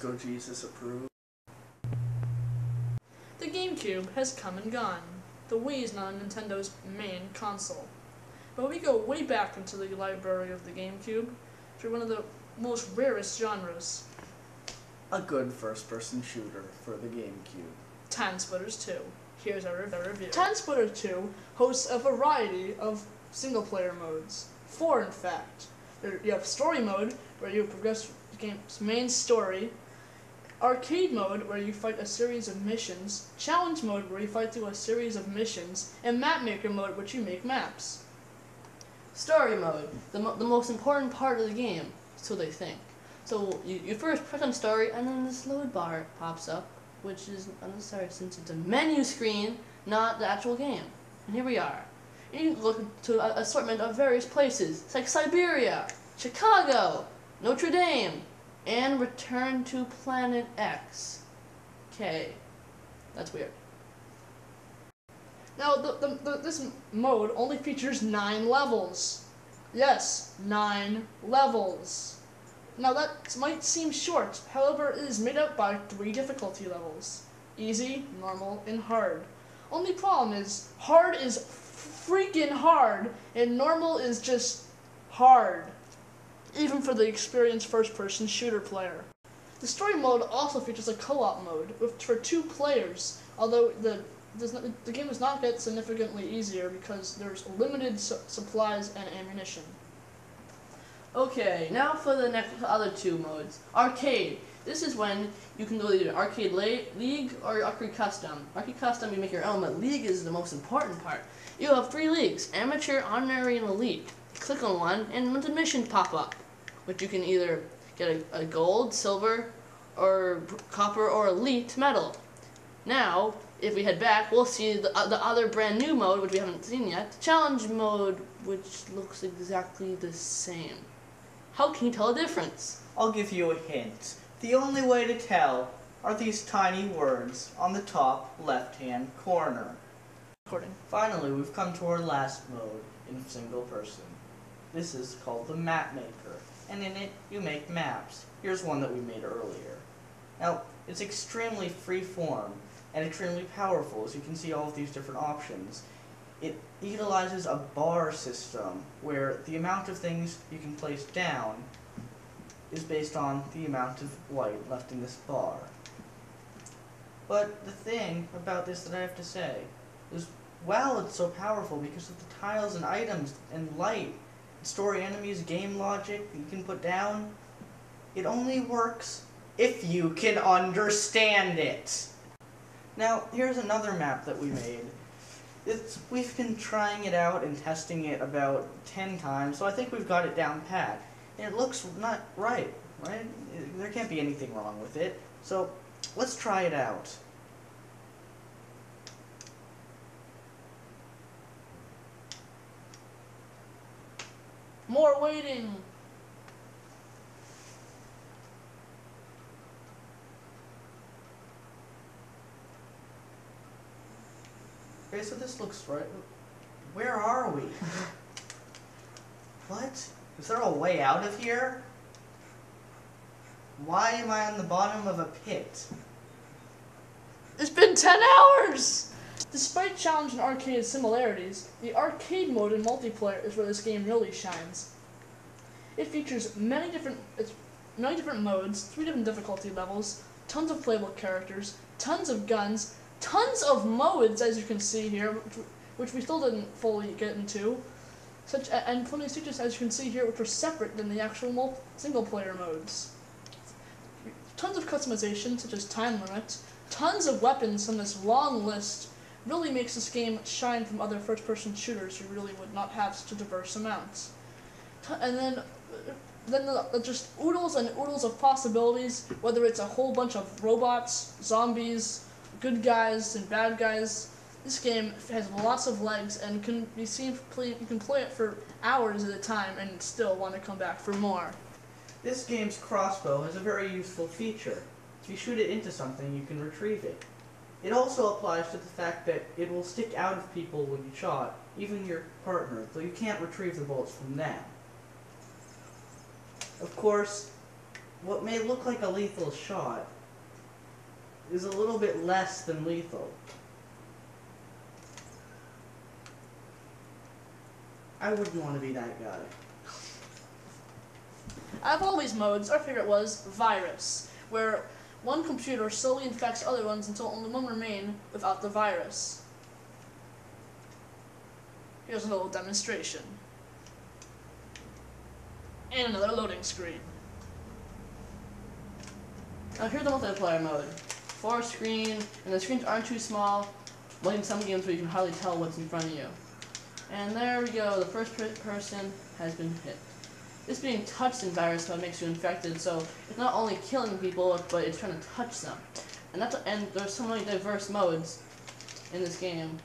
Does Disco Jesus approve? The GameCube has come and gone. The Wii is not Nintendo's main console. But we go way back into the library of the GameCube for one of the most rarest genres, A good first-person shooter for the GameCube. TimeSplitters 2. Here's our review. TimeSplitters 2 hosts a variety of single player modes. Four, in fact. There, you have story mode, where you progress the game's main story, arcade mode, where you fight a series of missions, challenge mode, where you fight through a series of missions, and map maker mode, which you make maps. Story mode, the, mo- the most important part of the game, so they think. So you, you first press on story, and then this load bar pops up, which is unnecessary since it's a menu screen, not the actual game. And here we are. You can look to an assortment of various places, it's like Siberia, Chicago, Notre Dame, and Return to Planet X. Okay, that's weird. Now, the, the, the, this mode only features nine levels. Yes, nine levels. Now that might seem short, however, it is made up by three difficulty levels. Easy, normal, and hard. Only problem is, hard is freaking hard, and normal is just hard. Even for the experienced first-person shooter player. The story mode also features a co-op mode with, for two players, although the not, the game does not get significantly easier because there's limited su- supplies and ammunition. Okay, now for the next other two modes. Arcade. This is when you can go to either Arcade League or Arcade Custom. Arcade Custom, you make your own, but League is the most important part. You have three leagues, Amateur, Ordinary, and Elite. Click on one, and limited missions pop up, which you can either get a, a gold, silver, or copper or elite medal. Now, if we head back, we'll see the, uh, the other brand new mode, which we haven't seen yet. Challenge mode, which looks exactly the same. How can you tell a difference? I'll give you a hint. The only way to tell are these tiny words on the top left-hand corner. Recording. Finally, we've come to our last mode in single person. This is called the Map Maker, and in it you make maps. Here's one that we made earlier. Now, it's extremely free form and extremely powerful, as you can see all of these different options. It utilizes a bar system where the amount of things you can place down is based on the amount of light left in this bar. But the thing about this that I have to say is wow, it's so powerful because of the tiles and items and light, story enemies, game logic you can put down. It only works if you can understand it. Now, here's another map that we made. It's, we've been trying it out and testing it about 10 times, so I think we've got it down pat. And it looks not right, right? There can't be anything wrong with it. So, let's try it out. More waiting. Okay, so this looks right. Where are we? what? Is there a way out of here? Why am I on the bottom of a pit? It's been 10 hours! Despite challenge and arcade similarities, the arcade mode in multiplayer is where this game really shines. It features many different it's many different modes, three different difficulty levels, tons of playable characters, tons of guns, tons of modes as you can see here, which, we still didn't fully get into. Such and plenty of features as you can see here which are separate than the actual single player modes. Tons of customization such as time limits, tons of weapons from this long list really makes this game shine from other first-person shooters who really would not have such a diverse amounts. And then, then the, the just oodles and oodles of possibilities. Whether it's a whole bunch of robots, zombies, good guys, and bad guys. This game has lots of legs and can be seen play. You can play it for hours at a time and still want to come back for more. This game's crossbow has a very useful feature. If you shoot it into something, you can retrieve it. It also applies to the fact that it will stick out of people when you shot, even your partner, though you can't retrieve the bullets from them. Of course, what may look like a lethal shot is a little bit less than lethal. I wouldn't want to be that guy. Out of all these modes, our favorite was Virus, where one computer slowly infects other ones until only one remain without the virus. Here's a little demonstration. And another loading screen. Now here's the multiplayer mode. Four screen, and the screens aren't too small, like in some games where you can hardly tell what's in front of you. And there we go, the first per person has been hit. This being touched in virus mode makes you infected, so it's not only killing people, but it's trying to touch them. And that's and there's so many diverse modes in this game.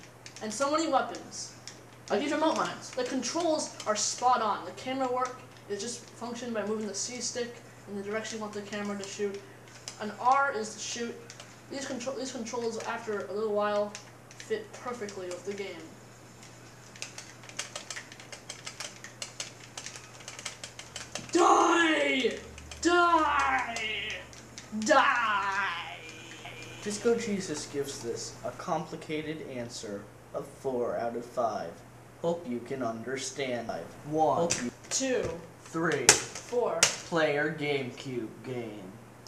And so many weapons. Like these remote mines. The controls are spot on. The camera work is just functioned by moving the C stick in the direction you want the camera to shoot. An R is to shoot. These control these controls after a little while fit perfectly with the game. Disco Jesus gives this a complicated answer of 4 out of 5. Hope you can understand. 1. One, Hope you Two, three, four, player GameCube game.